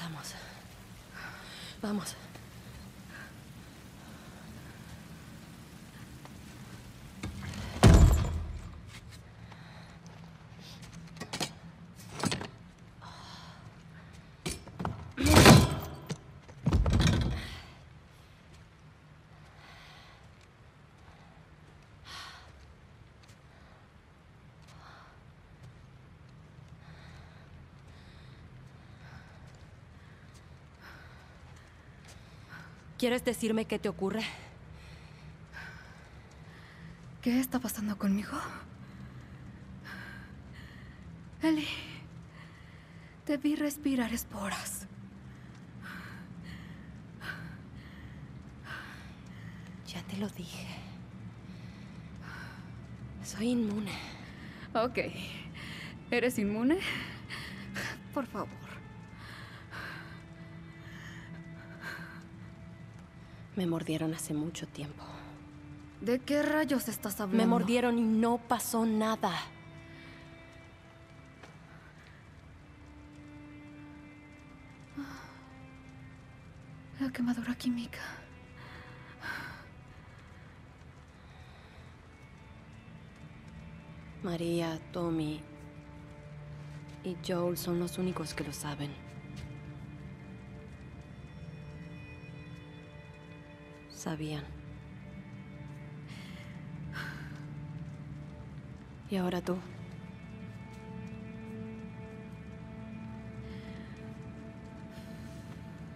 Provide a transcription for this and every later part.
Pasamos. Vamos. ¿Quieres decirme qué te ocurre? ¿Qué está pasando conmigo? Ellie, debí respirar esporas. Ya te lo dije. Soy inmune. Ok. ¿Eres inmune? Por favor. Me mordieron hace mucho tiempo. ¿De qué rayos estás hablando? Me mordieron y no pasó nada. La quemadura química. María, Tommy y Joel son los únicos que lo saben. Sabían. ¿Y ahora tú?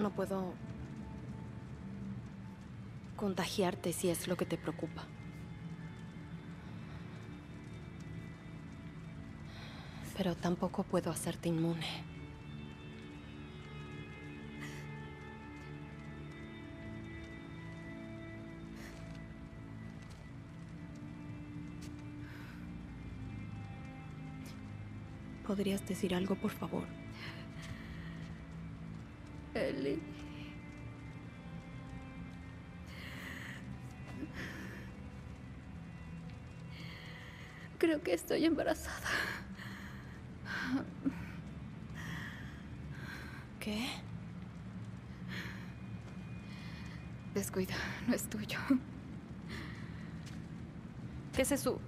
No puedo contagiarte si es lo que te preocupa. Pero tampoco puedo hacerte inmune. ¿Podrías decir algo, por favor? Ellie. Creo que estoy embarazada. ¿Qué? Descuida, no es tuyo. ¿Qué se su...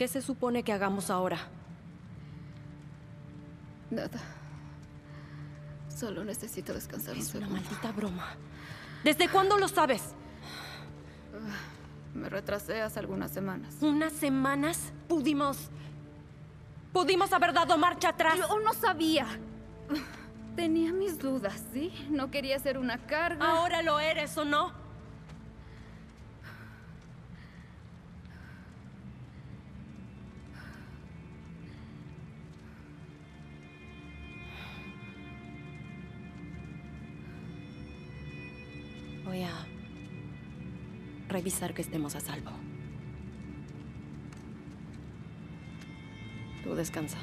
¿Qué se supone que hagamos ahora? Nada. Solo necesito descansar Es un una segundo. maldita broma. ¿Desde cuándo lo sabes? Me retrasé hace algunas semanas. ¿Unas semanas? Pudimos... Pudimos haber dado marcha atrás. Yo no sabía. Tenía mis dudas, ¿sí? No quería ser una carga. ¿Ahora lo eres o no? Voy a revisar que estemos a salvo. Tú descansa.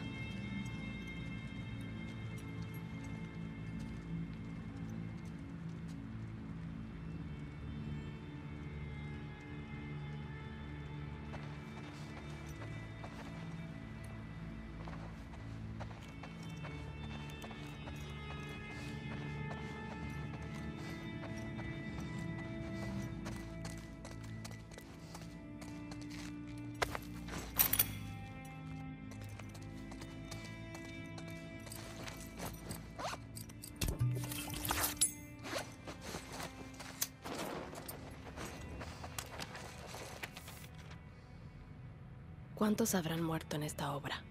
¿Cuántos habrán muerto en esta obra?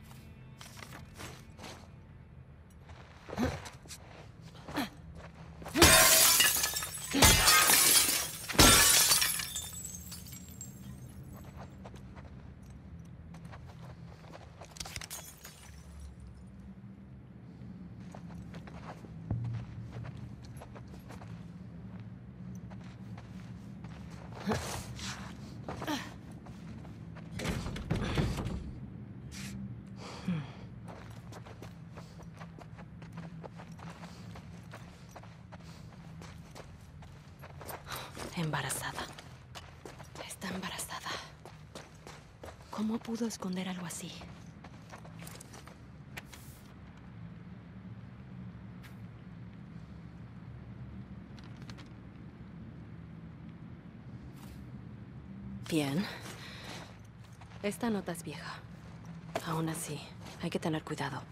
Embarazada. Está embarazada. ¿Cómo pudo esconder algo así? Bien. Esta nota es vieja. Aún así, hay que tener cuidado.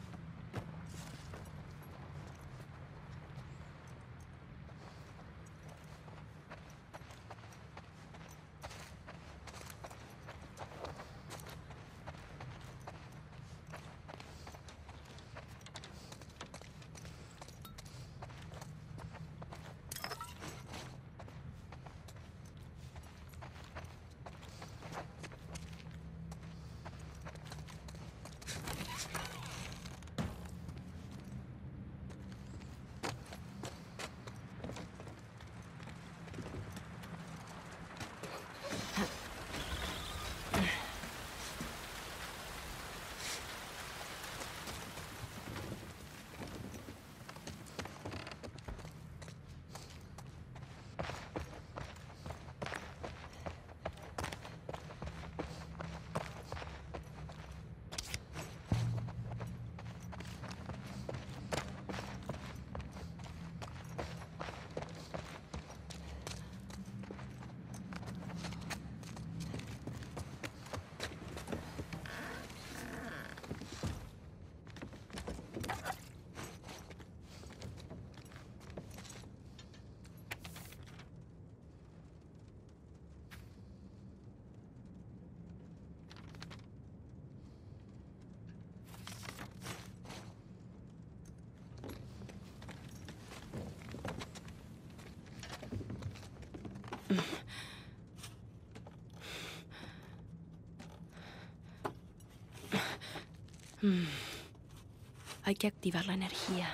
Hay que activar la energía.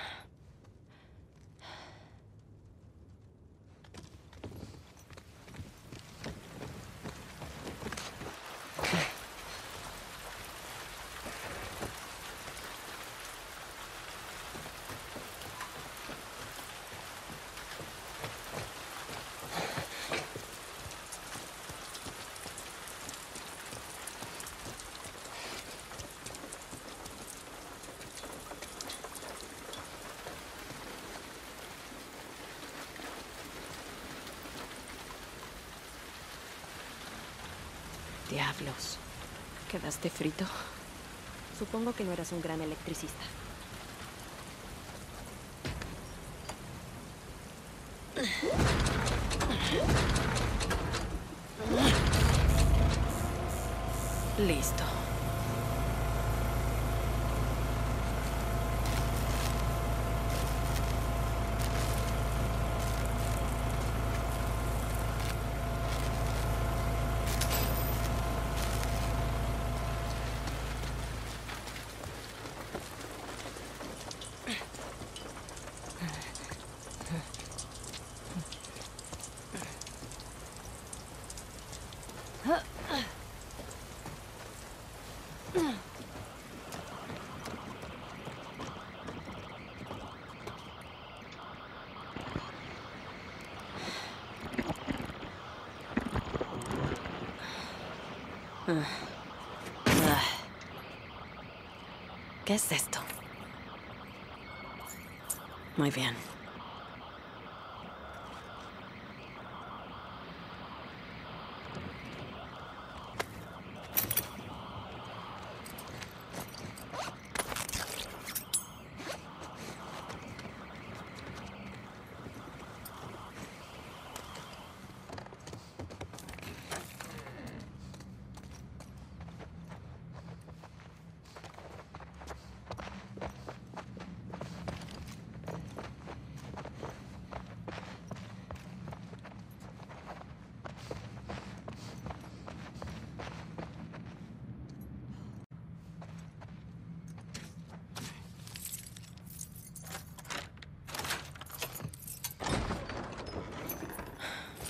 Diablos. ¿Quedaste frito? Supongo que no eras un gran electricista. Listo. ¿Qué es esto? Muy bien.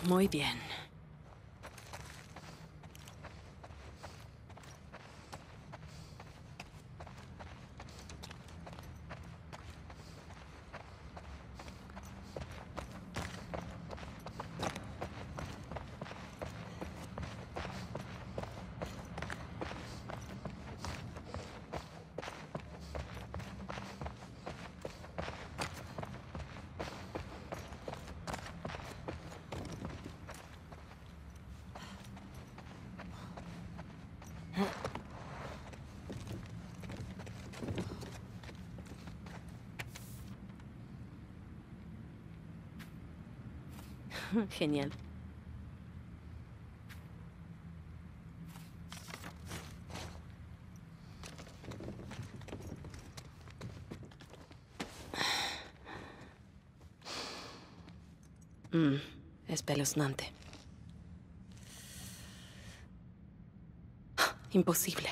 Muy bien. Genial. Mm, espeluznante. Imposible.